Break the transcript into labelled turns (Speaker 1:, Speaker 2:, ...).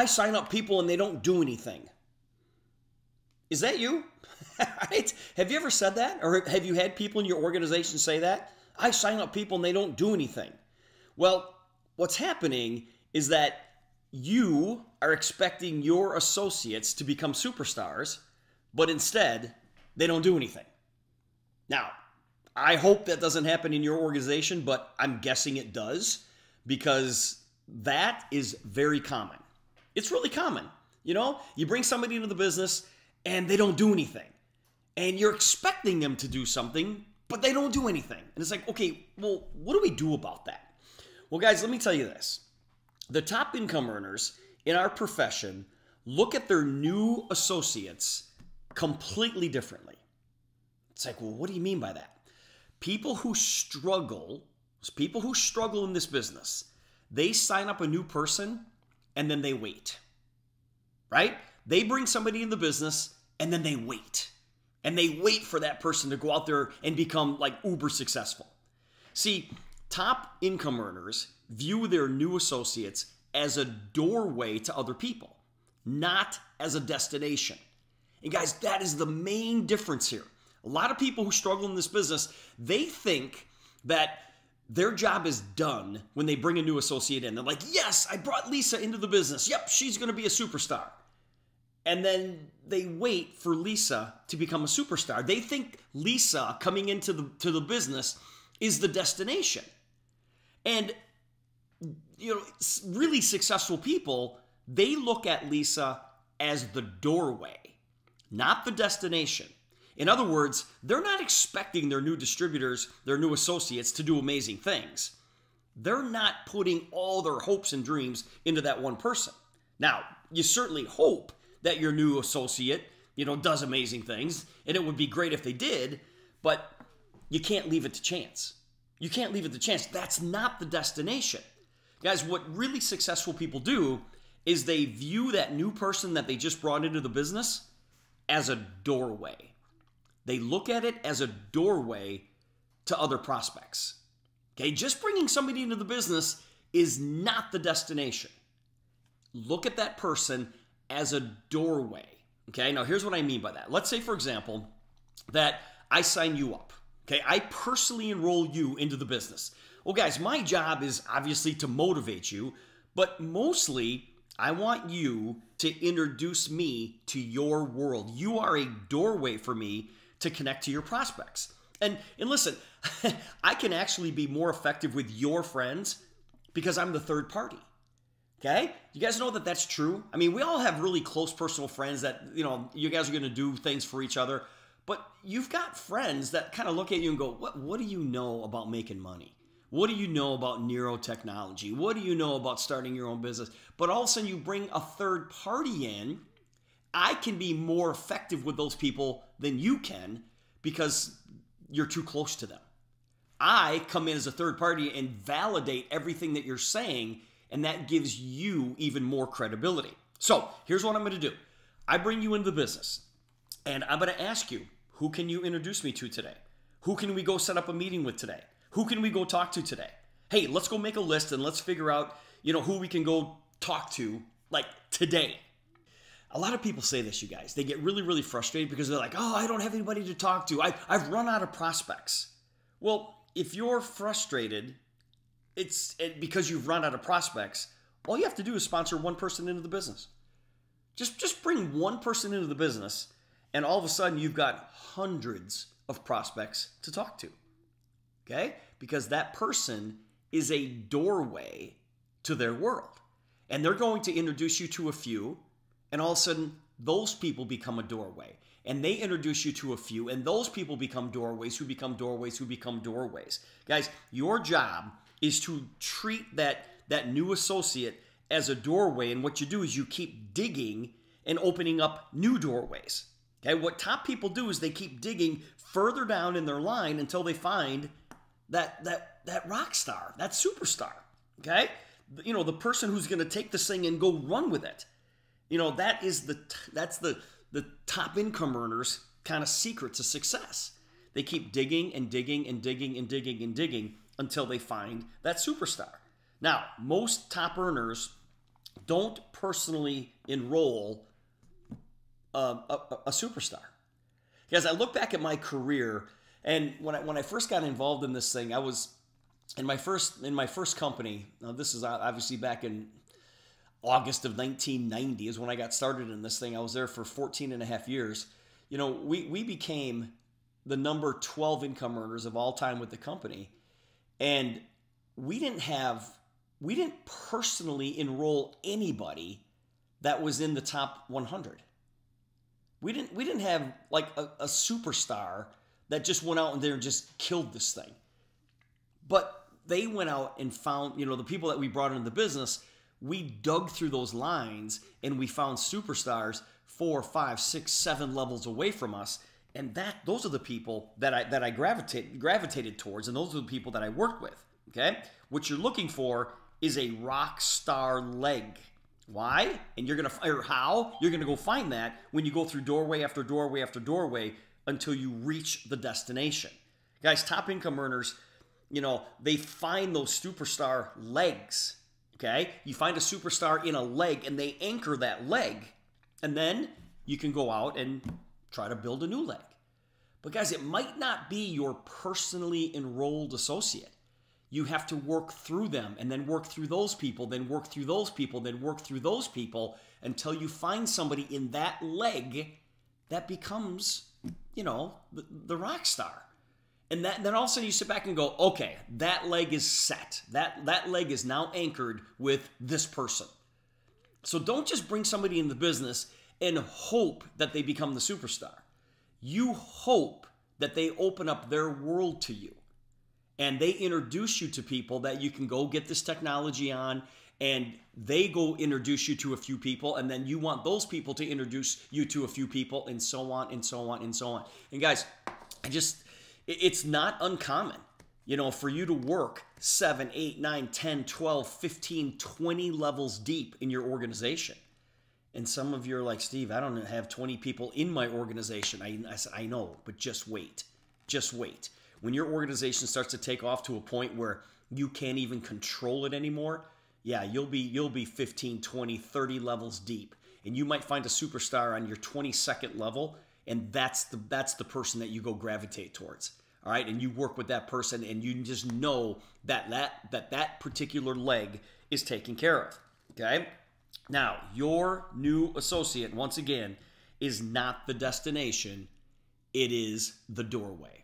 Speaker 1: I sign up people and they don't do anything. Is that you? right? Have you ever said that? Or have you had people in your organization say that? I sign up people and they don't do anything. Well, what's happening is that you are expecting your associates to become superstars, but instead, they don't do anything. Now, I hope that doesn't happen in your organization, but I'm guessing it does because that is very common. It's really common. You know, you bring somebody into the business and they don't do anything. And you're expecting them to do something, but they don't do anything. And it's like, okay, well, what do we do about that? Well, guys, let me tell you this. The top income earners in our profession look at their new associates completely differently. It's like, well, what do you mean by that? People who struggle, people who struggle in this business, they sign up a new person and then they wait. Right? They bring somebody in the business and then they wait. And they wait for that person to go out there and become like uber successful. See, top income earners view their new associates as a doorway to other people, not as a destination. And guys, that is the main difference here. A lot of people who struggle in this business, they think that their job is done when they bring a new associate in. They're like, yes, I brought Lisa into the business. Yep, she's going to be a superstar. And then they wait for Lisa to become a superstar. They think Lisa coming into the to the business is the destination. And you know, really successful people, they look at Lisa as the doorway, not the destination. In other words, they're not expecting their new distributors, their new associates to do amazing things. They're not putting all their hopes and dreams into that one person. Now, you certainly hope that your new associate, you know, does amazing things, and it would be great if they did, but you can't leave it to chance. You can't leave it to chance. That's not the destination. Guys, what really successful people do is they view that new person that they just brought into the business as a doorway. They look at it as a doorway to other prospects. Okay, just bringing somebody into the business is not the destination. Look at that person as a doorway. Okay, now here's what I mean by that. Let's say, for example, that I sign you up. Okay, I personally enroll you into the business. Well, guys, my job is obviously to motivate you, but mostly I want you to introduce me to your world. You are a doorway for me to connect to your prospects. And and listen, I can actually be more effective with your friends because I'm the third party. Okay? You guys know that that's true? I mean, we all have really close personal friends that, you know, you guys are going to do things for each other, but you've got friends that kind of look at you and go, "What what do you know about making money?" What do you know about neurotechnology? What do you know about starting your own business? But all of a sudden, you bring a third party in. I can be more effective with those people than you can because you're too close to them. I come in as a third party and validate everything that you're saying, and that gives you even more credibility. So here's what I'm going to do I bring you into the business, and I'm going to ask you, who can you introduce me to today? Who can we go set up a meeting with today? Who can we go talk to today? Hey, let's go make a list and let's figure out, you know, who we can go talk to like today. A lot of people say this, you guys. They get really, really frustrated because they're like, oh, I don't have anybody to talk to. I, I've run out of prospects. Well, if you're frustrated, it's because you've run out of prospects. All you have to do is sponsor one person into the business. Just, just bring one person into the business, and all of a sudden you've got hundreds of prospects to talk to okay? Because that person is a doorway to their world. And they're going to introduce you to a few, and all of a sudden, those people become a doorway. And they introduce you to a few, and those people become doorways who become doorways who become doorways. Guys, your job is to treat that, that new associate as a doorway. And what you do is you keep digging and opening up new doorways. Okay, what top people do is they keep digging further down in their line until they find that that that rock star, that superstar. Okay, you know the person who's going to take this thing and go run with it. You know that is the that's the the top income earners kind of secret to success. They keep digging and digging and digging and digging and digging until they find that superstar. Now, most top earners don't personally enroll um, a, a, a superstar. Because I look back at my career, and when I when I first got involved in this thing, I was in my first in my first company. Now this is obviously back in August of 1990 is when I got started in this thing. I was there for 14 and a half years. You know, we we became the number 12 income earners of all time with the company. And we didn't have we didn't personally enroll anybody that was in the top 100. We didn't we didn't have like a, a superstar that just went out and there and just killed this thing. But they went out and found, you know, the people that we brought into the business, we dug through those lines and we found superstars four, five, six, seven levels away from us. And that those are the people that I that I gravitate gravitated towards, and those are the people that I worked with. Okay? What you're looking for is a rock star leg. Why? And you're gonna or how? You're gonna go find that when you go through doorway after doorway after doorway until you reach the destination. Guys, top income earners, you know, they find those superstar legs. Okay? You find a superstar in a leg and they anchor that leg. And then you can go out and try to build a new leg. But guys, it might not be your personally enrolled associate you have to work through them and then work through those people, then work through those people, then work through those people until you find somebody in that leg that becomes, you know, the, the rock star. And that, then all of a sudden you sit back and go, okay, that leg is set. That, that leg is now anchored with this person. So don't just bring somebody in the business and hope that they become the superstar. You hope that they open up their world to you and they introduce you to people that you can go get this technology on and they go introduce you to a few people and then you want those people to introduce you to a few people and so on and so on and so on and guys i just it's not uncommon you know for you to work 7 8 9 10 12 15 20 levels deep in your organization. And some of you are like steve i don't have 20 people in my organization. I, I i know but just wait just wait. When your organization starts to take off to a point where you can't even control it anymore, yeah, you'll be you'll be 15, 20, 30 levels deep. And you might find a superstar on your 22nd level and that's the that's the person that you go gravitate towards. All right? And you work with that person and you just know that that that that particular leg is taken care of. Okay? Now, your new associate once again is not the destination, it is the doorway.